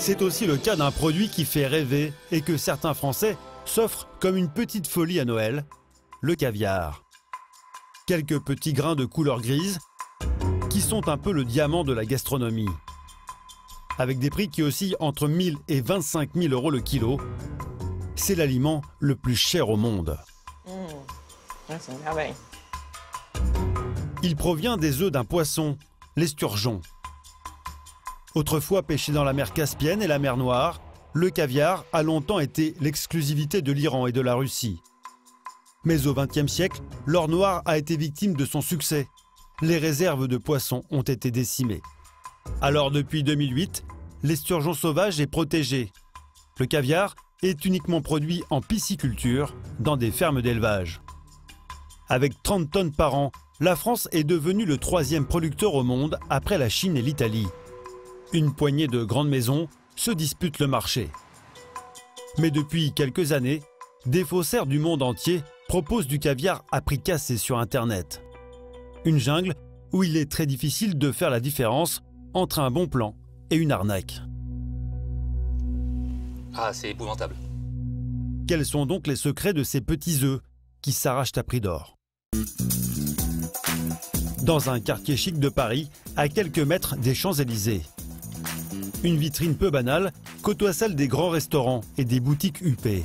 c'est aussi le cas d'un produit qui fait rêver et que certains Français s'offrent comme une petite folie à Noël, le caviar. Quelques petits grains de couleur grise qui sont un peu le diamant de la gastronomie. Avec des prix qui oscillent entre 1000 et 25 000 euros le kilo, c'est l'aliment le plus cher au monde. Mmh. une. Il provient des œufs d'un poisson, l'esturgeon. Autrefois pêché dans la mer Caspienne et la mer Noire, le caviar a longtemps été l'exclusivité de l'Iran et de la Russie. Mais au XXe siècle, l'or noir a été victime de son succès. Les réserves de poissons ont été décimées. Alors depuis 2008, l'esturgeon sauvage est protégé. Le caviar est uniquement produit en pisciculture dans des fermes d'élevage. Avec 30 tonnes par an, la France est devenue le troisième producteur au monde après la Chine et l'Italie. Une poignée de grandes maisons se disputent le marché. Mais depuis quelques années, des faussaires du monde entier proposent du caviar à prix cassé sur Internet. Une jungle où il est très difficile de faire la différence entre un bon plan et une arnaque. Ah, c'est épouvantable. Quels sont donc les secrets de ces petits œufs qui s'arrachent à prix d'or? Dans un quartier chic de Paris, à quelques mètres des Champs-Élysées. Une vitrine peu banale côtoie celle des grands restaurants et des boutiques huppées.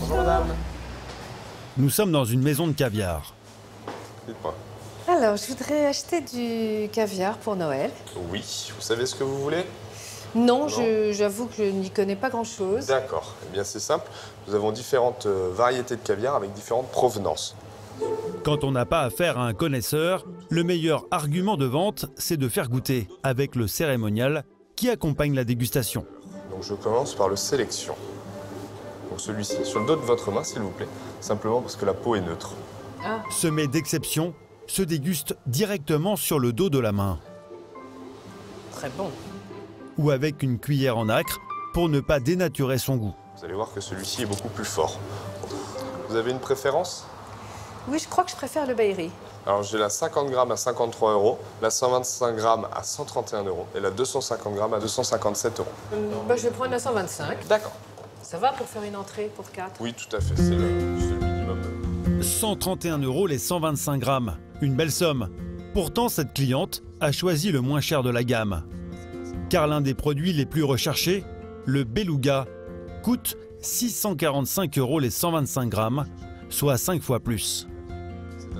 Bonjour madame. Nous sommes dans une maison de caviar. Dites-moi. Alors, je voudrais acheter du caviar pour Noël. Oui, vous savez ce que vous voulez? Non, je- j'avoue que je n'y connais pas grand-chose. D'accord. Eh bien, c'est simple. Nous avons différentes euh, variétés de caviar avec différentes provenances. Quand on n'a pas affaire à un connaisseur, le meilleur argument de vente, c'est de faire goûter avec le cérémonial qui accompagne la dégustation. Donc, je commence par le sélection. Donc, celui-ci, sur le dos de votre main, s'il vous plaît. Simplement parce que la peau est neutre. Ah, Ce mets d'exception se déguste directement sur le dos de la main très bon. ou avec une cuillère en acre pour ne pas dénaturer son goût. Vous allez voir que celui-ci est beaucoup plus fort. Vous avez une préférence? Oui, je crois que je préfère le Bayery. Alors, j'ai la 50 grammes à 53 euros, la 125 grammes à 131 euros et la 250 grammes à 257 euros. Bah, je vais prendre la 125. D'accord. Ça va pour faire une entrée pour 4 Oui, tout à fait. C'est le, c'est le minimum. 131 euros les 125 grammes. Une belle somme. Pourtant, cette cliente a choisi le moins cher de la gamme. Car l'un des produits les plus recherchés, le beluga, coûte 645 euros les 125 grammes, soit 5 fois plus.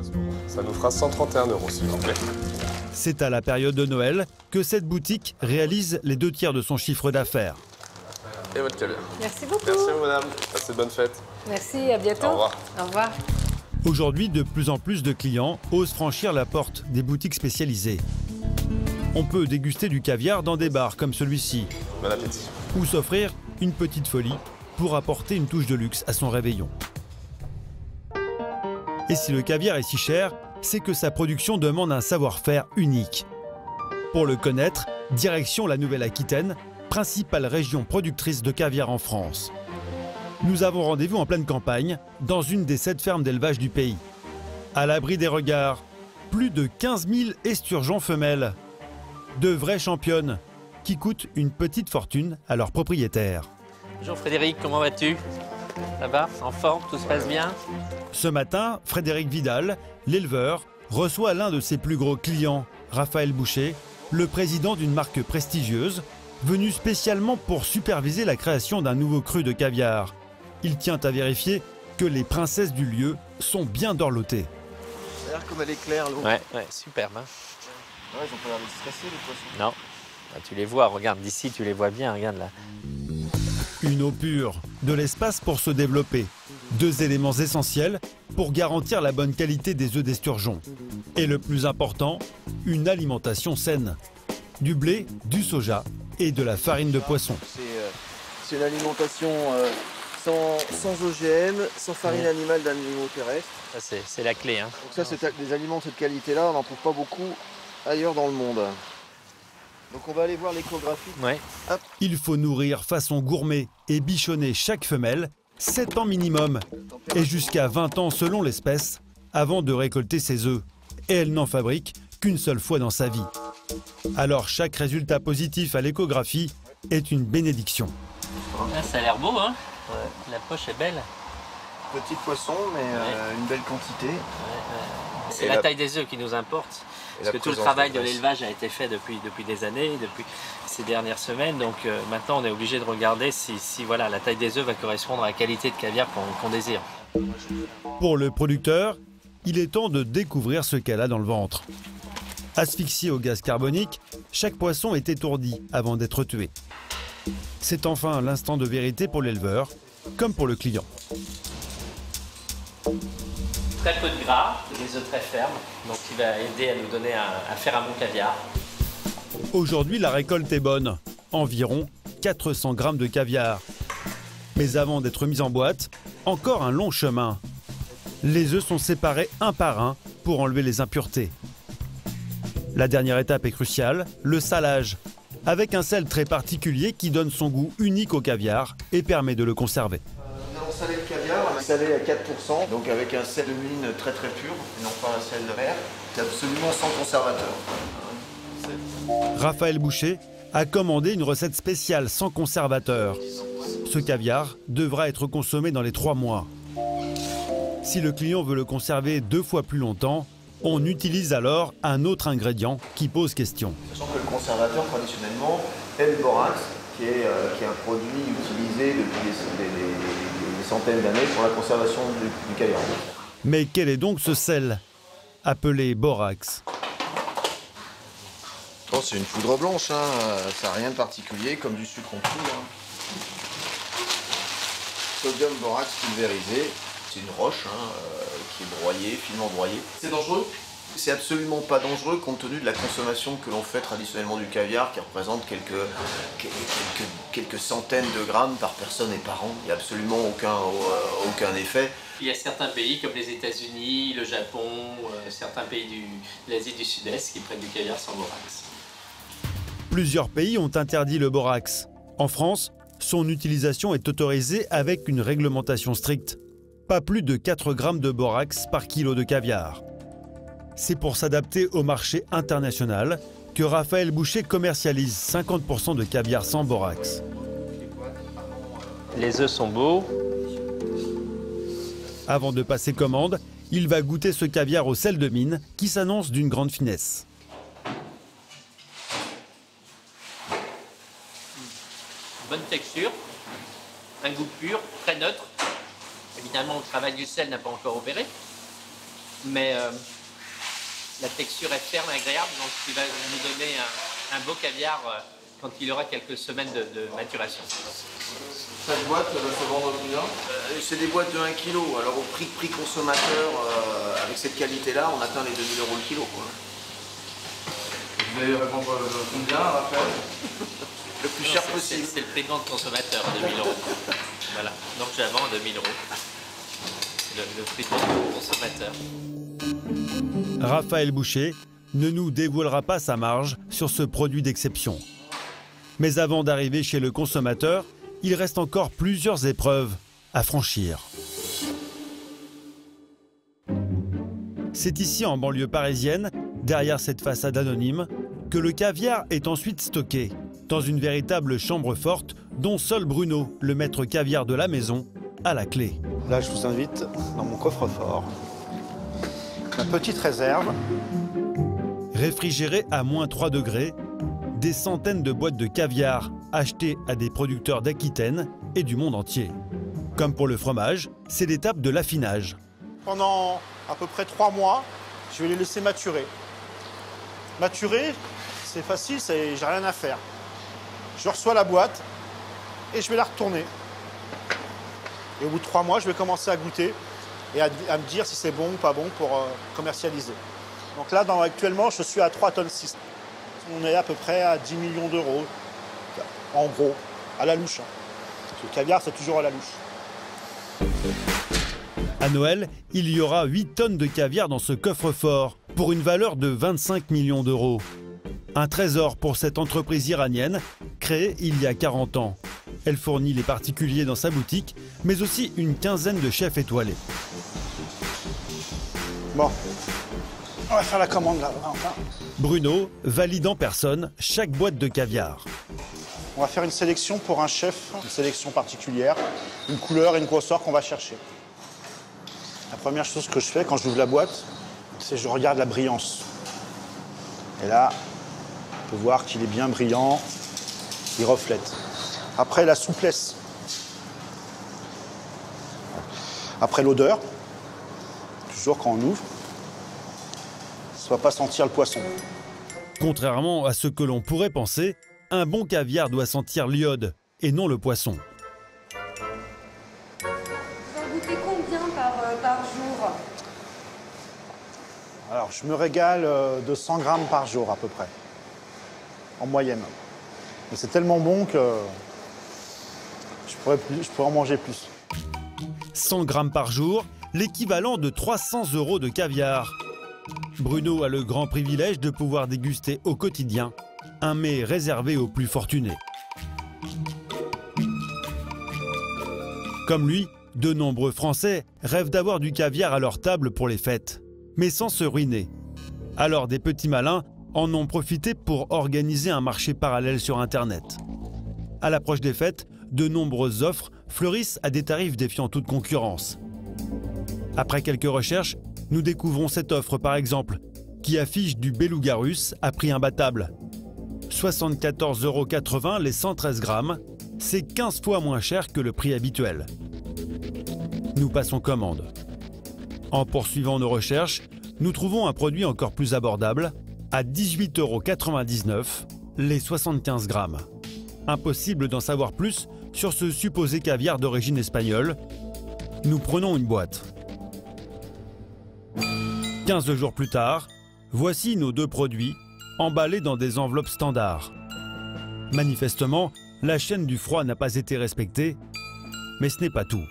C'est à ce moment. Ça nous fera 131 euros, s'il vous plaît. C'est à la période de Noël que cette boutique réalise les deux tiers de son chiffre d'affaires. Et votre caviar. Merci beaucoup. Merci, madame. Passez de bonnes fêtes. Merci, à bientôt. Au revoir. Au revoir. Aujourd'hui, de plus en plus de clients osent franchir la porte des boutiques spécialisées. On peut déguster du caviar dans des bars comme celui-ci, Bon appétit. ou s'offrir une petite folie pour apporter une touche de luxe à son réveillon. Et si le caviar est si cher, c'est que sa production demande un savoir-faire unique. Pour le connaître, direction la Nouvelle-Aquitaine, principale région productrice de caviar en France. Nous avons rendez-vous en pleine campagne, dans une des sept fermes d'élevage du pays. À l'abri des regards, plus de 15 000 esturgeons femelles. De vraies championnes, qui coûtent une petite fortune à leurs propriétaires. Bonjour Frédéric, comment vas-tu? Ça va? En forme? Tout se passe bien? Ce matin, Frédéric Vidal, l'éleveur, reçoit l'un de ses plus gros clients, Raphaël Boucher, le président d'une marque prestigieuse, venu spécialement pour superviser la création d'un nouveau cru de caviar. Il tient à vérifier que les princesses du lieu sont bien dorlotées. Ça a l'air comme elle est claire, l'eau. Ouais, ouais, superbe. Hein Ouais, ils ont pas l'air de stresser, les poissons. non. Bah, tu les vois, regarde d'ici, tu les vois bien, regarde là. Une eau pure, de l'espace pour se développer. Deux éléments essentiels pour garantir la bonne qualité des œufs d'esturgeon. Et le plus important, une alimentation saine. Du blé, du soja et de la farine de poisson. C'est euh, c'est une alimentation euh, sans, sans OGM, sans farine animale d'animaux terrestres. Ça, c'est c'est la clé. Hein. Donc ça, c'est des aliments de cette qualité-là, on n'en trouve pas beaucoup ailleurs dans le monde. Donc on va aller voir l'échographie. Ouais. Il faut nourrir façon gourmet et bichonner chaque femelle 7 ans minimum et jusqu'à 20 ans selon l'espèce avant de récolter ses œufs. Et elle n'en fabrique qu'une seule fois dans sa vie. Alors chaque résultat positif à l'échographie est une bénédiction. Ah, ça a l'air beau, hein La poche est belle. Petit poisson, mais euh, une belle quantité. C'est la, la- taille des œufs qui nous importe. Parce que tout le travail de l'élevage a été fait depuis, depuis des années, depuis ces dernières semaines. Donc euh, maintenant, on est obligé de regarder si, si, voilà, la taille des œufs va correspondre à la qualité de caviar qu'on qu'on désire. Pour le producteur, il est temps de découvrir ce qu'elle a dans le ventre. Asphyxié au gaz carbonique, chaque poisson est étourdi avant d'être tué. C'est enfin l'instant de vérité pour l'éleveur, comme pour le client. Très peu de gras, des œufs très fermes, donc qui va aider à nous donner un- à faire un bon caviar. Aujourd'hui, la récolte est bonne, environ 400 grammes de caviar. Mais avant d'être mis en boîte, encore un long chemin. Les œufs sont séparés un par un pour enlever les impuretés. La dernière étape est cruciale, le salage, avec un sel très particulier qui donne son goût unique au caviar et permet de le conserver. Saler le caviar, salé à 4%, donc avec un sel de mine très très pur, et non pas un sel de mer. C'est absolument sans conservateur. Raphaël Boucher a commandé une recette spéciale sans conservateur. Ce caviar devra être consommé dans les trois mois. Si le client veut le conserver deux fois plus longtemps, on utilise alors un autre ingrédient qui pose question. Sachant que le conservateur, traditionnellement, est le borax, qui est, euh, qui est un produit utilisé depuis des, des- des- des centaines d'années pour la conservation du, du. Mais quel est donc ce sel appelé borax Bon, c'est une poudre blanche, hein, ça n'a rien de particulier, comme du sucre en poudre. hein. Sodium borax pulvérisé, c'est une roche hein, euh, qui est broyée, finement broyée. C'est dangereux? C'est absolument pas dangereux compte tenu de la consommation que l'on fait traditionnellement du caviar, qui représente quelques, quelques, quelques centaines de grammes par personne et par an. Il n'y a absolument aucun, euh, aucun effet. Il y a certains pays comme les États-Unis, le Japon, euh, certains pays du- de l'Asie du Sud-Est qui prennent du caviar sans borax. Plusieurs pays ont interdit le borax. En France, son utilisation est autorisée avec une réglementation stricte. Pas plus de 4 grammes de borax par kilo de caviar. C'est pour s'adapter au marché international que Raphaël Boucher commercialise 50% de caviar sans borax. Les œufs sont beaux. Avant de passer commande, il va goûter ce caviar au sel de mine qui s'annonce d'une grande finesse. bonne texture, un goût pur, très neutre. Évidemment, le travail du sel n'a pas encore opéré, mais euh, la texture est ferme, agréable, donc qui va nous donner un, un beau caviar euh, quand il aura quelques semaines de, de maturation. Chaque boîte va se vendre combien? C'est des boîtes de 1 kg. Alors au prix, prix consommateur, euh, avec cette qualité-là, on atteint les 2000 euros le kilo. quoi. Vous allez répondre euh, combien, Raphaël? Le plus Non, cher possible. C'est le prix de vente consommateur, 2000 euros. Voilà, donc je la vends à 2000 euros. C'est le, le prix de vente consommateur. Raphaël Boucher ne nous dévoilera pas sa marge sur ce produit d'exception. Mais avant d'arriver chez le consommateur, il reste encore plusieurs épreuves à franchir. C'est ici en banlieue parisienne, derrière cette façade anonyme, que le caviar est ensuite stocké dans une véritable chambre forte dont seul Bruno, le maître caviar de la maison, a la clé. Là, je vous invite dans mon coffre-fort. Petite réserve. Réfrigéré à moins 3 degrés, des centaines de boîtes de caviar achetées à des producteurs d'Aquitaine et du monde entier. Comme pour le fromage, c'est l'étape de l'affinage. Pendant à peu près trois mois, je vais les laisser maturer. Maturer, c'est facile, j'ai rien à faire. Je reçois la boîte et je vais la retourner. Et au bout de trois mois, je vais commencer à goûter et à, me dire si c'est bon ou pas bon pour euh, commercialiser. Donc là, actuellement, je suis à 3 tonnes 6. On est à peu près à 10 millions d'euros, en gros, à la louche. hein. Le caviar, c'est toujours à la louche. À Noël, il y aura 8 tonnes de caviar dans ce coffre-fort pour une valeur de 25 millions d'euros. Un trésor pour cette entreprise iranienne créée il y a 40 ans. Elle fournit les particuliers dans sa boutique, mais aussi une quinzaine de chefs étoilés. Bon. Oh va faire la commande là. Bruno valide en personne chaque boîte de caviar. On va faire une sélection pour un chef, une sélection particulière, une couleur et une grosseur qu'on va chercher. La première chose que je fais quand j'ouvre la boîte, c'est je regarde la brillance. Et là, on peut voir qu'il est bien brillant, il reflète. Après, la souplesse. Après, l'odeur. Toujours quand on ouvre. Ça va pas sentir le poisson. Contrairement à ce que l'on pourrait penser, un bon caviar doit sentir l'iode et non le poisson. Vous en goûtez combien par, euh, par jour? Alors, je me régale euh, de 100 grammes par jour à peu près, en moyenne. Mais c'est tellement bon que je pourrais, plus- je pourrais en manger plus. 100 grammes par jour, l'équivalent de 300 euros de caviar. Bruno a le grand privilège de pouvoir déguster au quotidien un mets réservé aux plus fortunés. Comme lui, de nombreux Français rêvent d'avoir du caviar à leur table pour les fêtes, mais sans se ruiner. Alors des petits malins en ont profité pour organiser un marché parallèle sur Internet. À l'approche des fêtes, de nombreuses offres fleurissent à des tarifs défiant toute concurrence. Après quelques recherches, nous découvrons cette offre par exemple, qui affiche du beluga russe à prix imbattable. 74,80 euros les 113 grammes, c'est 15 fois moins cher que le prix habituel. Nous passons commande. En poursuivant nos recherches, nous trouvons un produit encore plus abordable, à 18,99 euros les 75 grammes. Impossible d'en savoir plus sur ce supposé caviar d'origine espagnole. Nous prenons une boîte. 15 jours plus tard, voici nos deux produits emballés dans des enveloppes standards. Manifestement, la chaîne du froid n'a pas été respectée, mais ce n'est pas tout.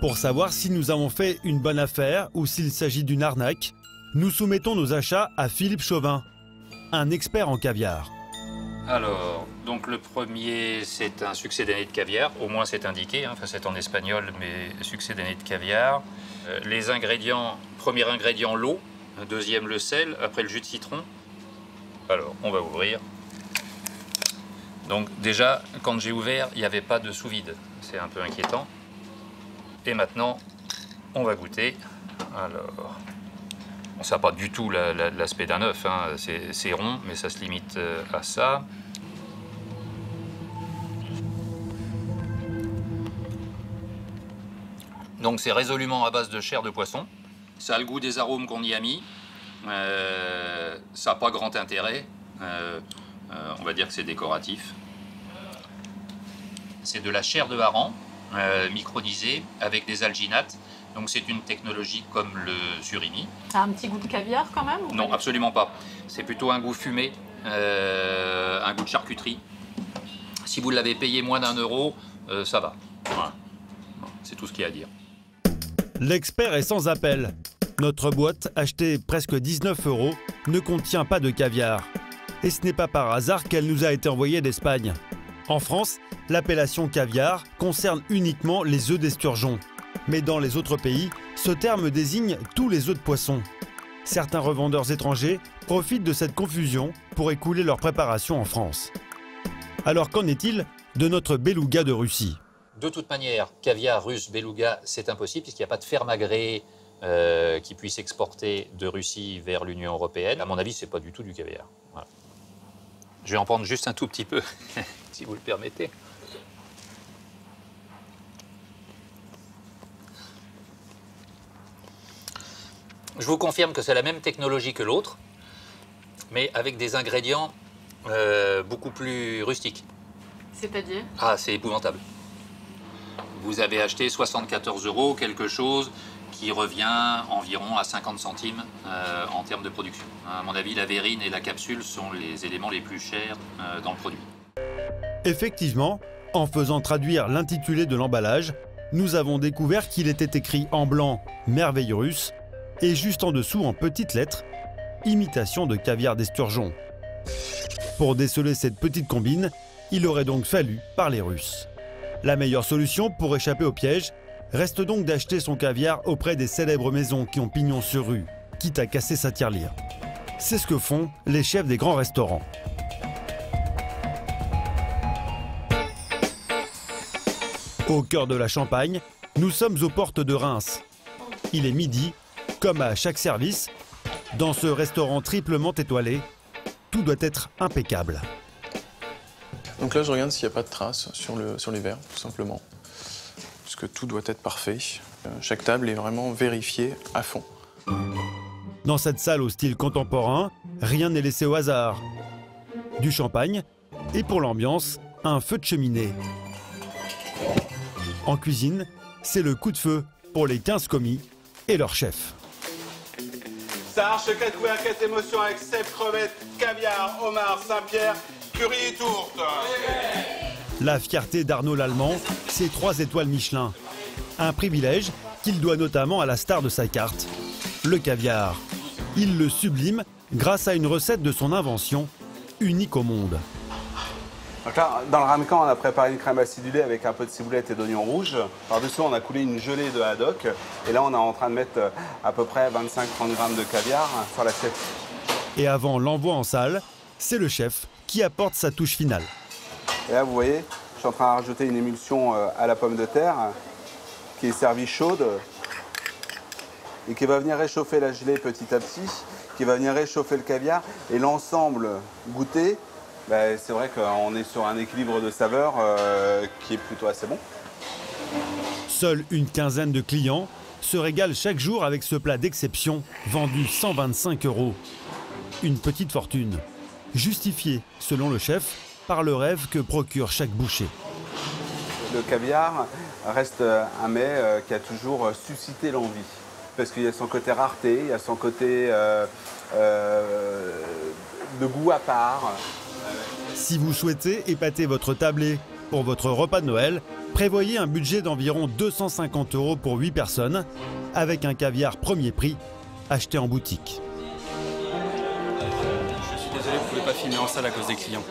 Pour savoir si nous avons fait une bonne affaire ou s'il s'agit d'une arnaque, nous soumettons nos achats à Philippe Chauvin, un expert en caviar. Alors, donc le premier, c'est un succès d'année de caviar, au moins c'est indiqué, hein, enfin c'est en espagnol, mais succès d'année de caviar. Euh, les ingrédients, premier ingrédient l'eau, deuxième le sel, après le jus de citron. Alors, on va ouvrir. Donc déjà, quand j'ai ouvert, il n'y avait pas de sous-vide, c'est un peu inquiétant. Et maintenant, on va goûter. Alors, ça n'a pas du tout la- la- l'aspect d'un œuf, hein. c'est c'est rond, mais ça se limite euh, à ça. Donc c'est résolument à base de chair de poisson. Ça a le goût des arômes qu'on y a mis. Euh, ça n'a pas grand intérêt. Euh, euh, on va dire que c'est décoratif. C'est de la chair de hareng euh, micronisée avec des alginates. Donc c'est une technologie comme le surimi. Ça a un petit goût de caviar quand même Non, absolument pas. C'est plutôt un goût fumé, euh, un goût de charcuterie. Si vous l'avez payé moins d'un euro, euh, ça va. Voilà. C'est tout ce qu'il y a à dire. L'expert est sans appel. Notre boîte, achetée presque 19 euros, ne contient pas de caviar. Et ce n'est pas par hasard qu'elle nous a été envoyée d'Espagne. En France, l'appellation caviar concerne uniquement les œufs d'esturgeon. Mais dans les autres pays, ce terme désigne tous les œufs de poisson. Certains revendeurs étrangers profitent de cette confusion pour écouler leur préparation en France. Alors qu'en est-il de notre beluga de Russie? De toute manière, caviar russe, beluga, c'est impossible puisqu'il n'y a pas de ferme agréée euh, qui puisse exporter de Russie vers l'Union européenne. À mon avis, c'est pas du tout du caviar. Voilà. Je vais en prendre juste un tout petit peu, si vous le permettez. Je vous confirme que c'est la même technologie que l'autre, mais avec des ingrédients euh, beaucoup plus rustiques. C'est-à-dire? Ah, c'est épouvantable. Vous avez acheté 74 euros quelque chose qui revient environ à 50 centimes euh, en termes de production. À mon avis, la verrine et la capsule sont les éléments les plus chers euh, dans le produit. Effectivement, en faisant traduire l'intitulé de l'emballage, nous avons découvert qu'il était écrit en blanc Merveille russe et juste en dessous en petites lettres Imitation de caviar d'esturgeon. Pour déceler cette petite combine, il aurait donc fallu parler russe. La meilleure solution pour échapper au piège reste donc d'acheter son caviar auprès des célèbres maisons qui ont pignon sur rue, quitte à casser sa tirelire. C'est ce que font les chefs des grands restaurants. Au cœur de la Champagne, nous sommes aux portes de Reims. Il est midi, comme à chaque service. Dans ce restaurant triplement étoilé, tout doit être impeccable. Donc là, je regarde s'il n'y a pas de traces sur, le, sur les verres, tout simplement. Puisque tout doit être parfait. Euh, chaque table est vraiment vérifiée à fond. Dans cette salle au style contemporain, rien n'est laissé au hasard. Du champagne et pour l'ambiance, un feu de cheminée. En cuisine, c'est le coup de feu pour les 15 commis et leur chef. Sarche, 4 couverts, 4 émotions avec cèpes, crevettes, caviar, homard, Saint-Pierre, curry et tourte. La fierté d'Arnaud Lallemand, c'est trois étoiles Michelin. Un privilège qu'il doit notamment à la star de sa carte, le caviar. Il le sublime grâce à une recette de son invention, unique au monde. Donc là, dans le ramequin, on a préparé une crème acidulée avec un peu de ciboulette et d'oignon rouge. Par-dessus, on a coulé une gelée de haddock. Et là, on est en train de mettre euh, à peu près 25-30 grammes de caviar sur l'assiette. Et avant l'envoi en salle, c'est le chef qui apporte sa touche finale. Et là, vous voyez, je suis en train de rajouter une émulsion euh, à la pomme de terre qui est servie chaude et qui va venir réchauffer la gelée petit à petit, qui va venir réchauffer le caviar et l'ensemble goûté ben, c'est vrai qu'on est sur un équilibre de saveurs euh, qui est plutôt assez bon. Seule une quinzaine de clients se régalent chaque jour avec ce plat d'exception vendu 125 euros. Une petite fortune, justifiée, selon le chef, par le rêve que procure chaque boucher. Le caviar reste un mets euh, qui a toujours suscité l'envie. Parce qu'il y a son côté rareté, il y a son côté euh, de goût à part. Si vous souhaitez épater votre tablé pour votre repas de Noël, prévoyez un budget d'environ 250 euros pour 8 personnes, avec un caviar premier prix acheté en boutique. Pas en salle à cause des clients.